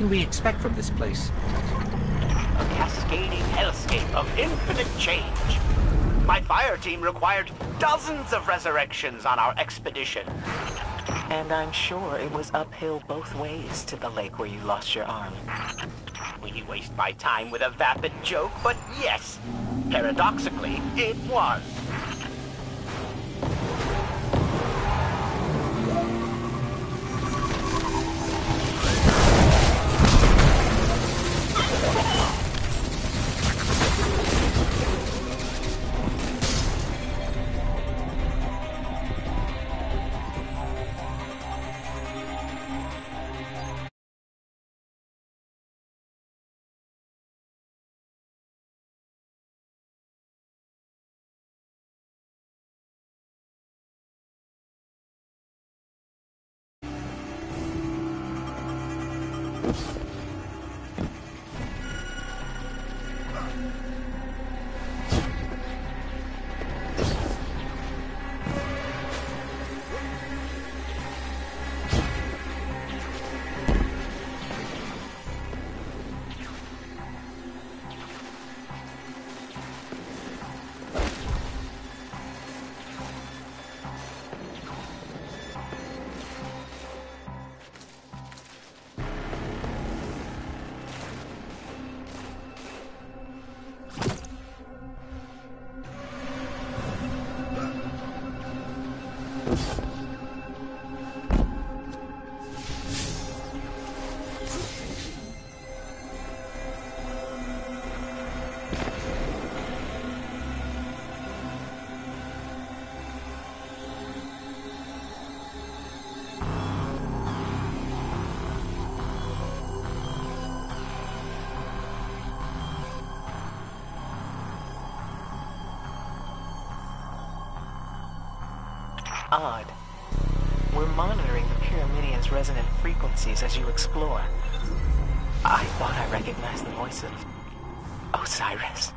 So, what can we expect from this place? A cascading hellscape of infinite change. My fire team required dozens of resurrections on our expedition. And I'm sure it was uphill both ways to the lake where you lost your arm. Will you waste my time with a vapid joke? But yes, paradoxically, it was. Odd. We're monitoring the Pyramidion's resonant frequencies as you explore. I thought I recognized the voice of Osiris.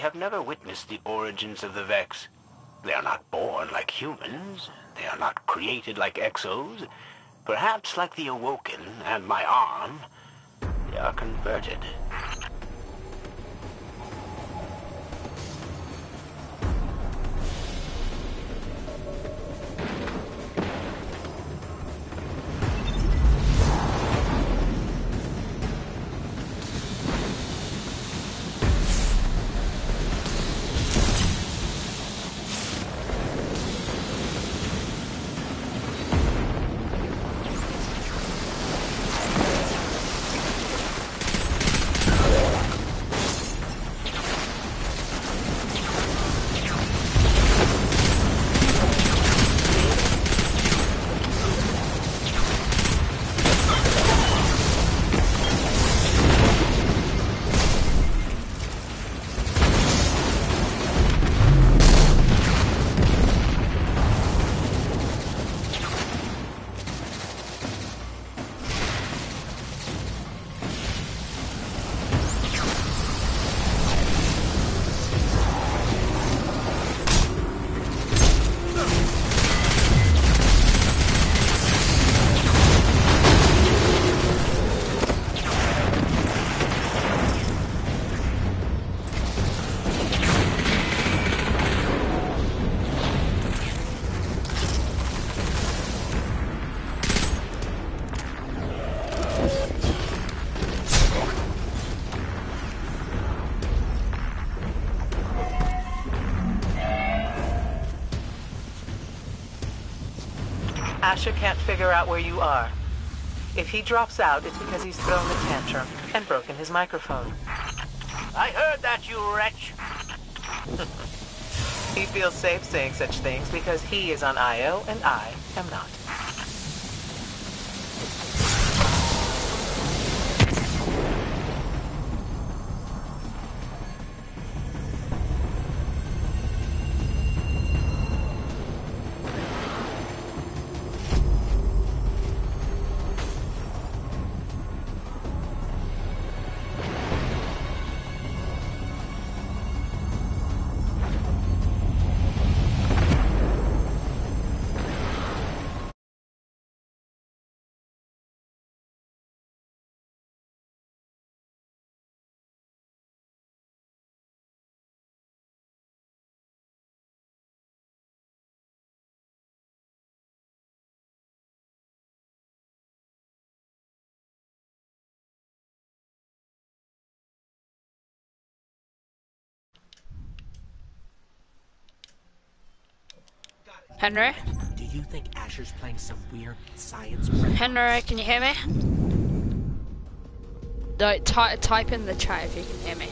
Have never witnessed the origins of the Vex. They are not born like humans. They are not created like exos. Perhaps like the Awoken and my arm, they are converted. Asher can't figure out where you are. If he drops out, it's because he's thrown a tantrum and broken his microphone. I heard that, you wretch. He feels safe saying such things because he is on Io and I am not. Henry? Do you think Asher's playing some weird science? Henry, can you hear me? No, ty type in the chat if you can hear me.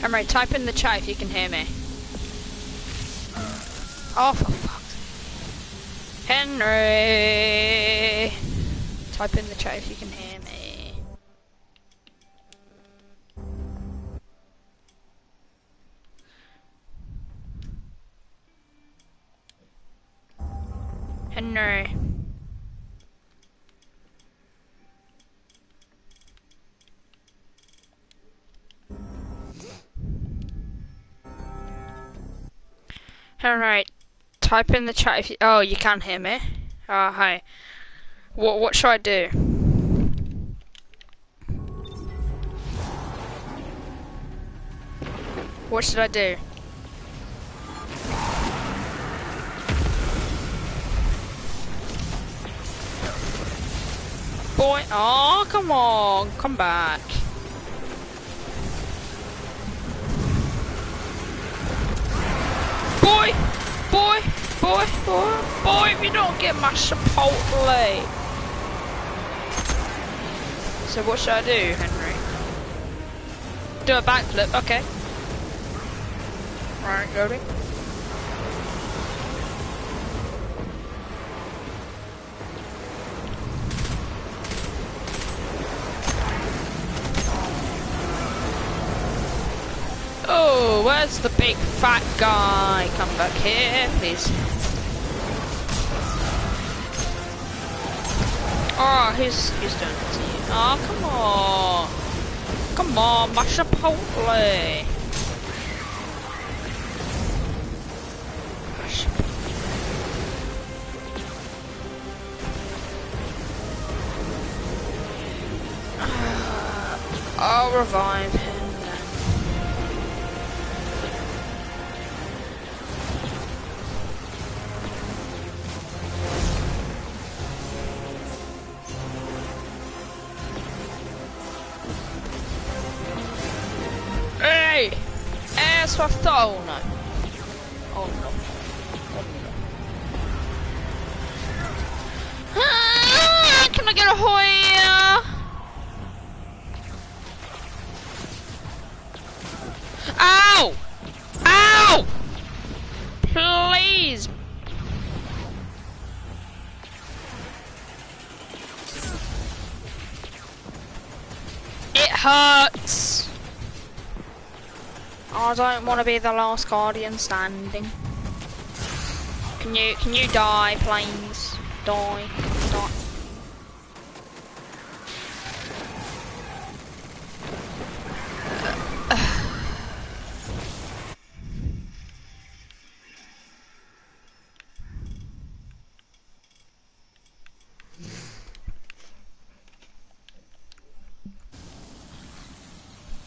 Henry, type in the chat if you can hear me. Oh, for fuck's Henry! Type in the chat if you can hear me. Henry. Alright, type in the chat if you- oh, you can hear me? Oh, hi. What, what should I do? What should I do? Boy, oh, come on, come back. Boy, boy, boy, boy, boy, if you don't get my Chipotle. So what should I do, Henry? Do a backflip, okay. Right, loading. Oh, where's the big fat guy? Come back here, please. Oh, he's he's you. Oh, come on. Come on, my Chipotle. Ah, I'll revive Phone! Oh no. Ah, can I get a Hoya? Ow! Ow! Please! It hurts! I don't want to be the last guardian standing. Can you, can you die? Die, die.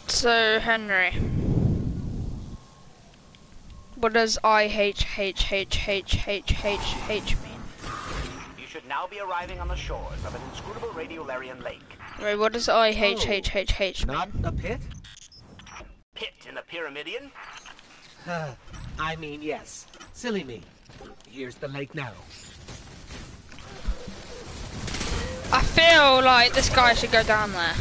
So, Henry. What does I H H H H H H H mean? You should now be arriving on the shores of an inscrutable radiolarian lake. Wait, what does I H oh. H H H mean? Not mean? a pit? Pit in the Pyramidion? I mean, yes. Silly me. Here's the lake now. I feel like this guy should go down there.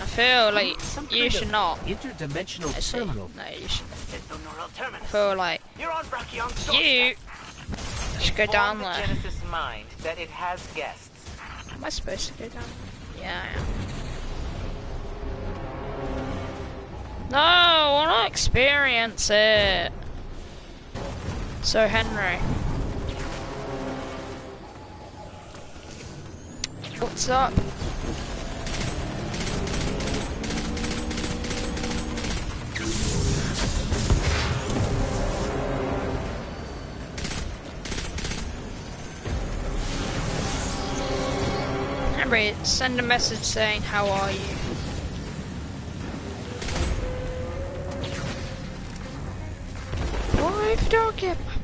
I feel like Some you should not. Interdimensional I terminal. No, you should. There's no neural terminus. feel like You're on Brakion's you should go down there. Genesis mind that it has guests. Am I supposed to go down? Yeah, I am. No, I want to experience it. So, Henry. What's up? Henry, send a message saying, how are you? Boy, if you don't get my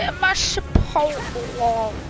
if you don't get my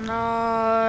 No.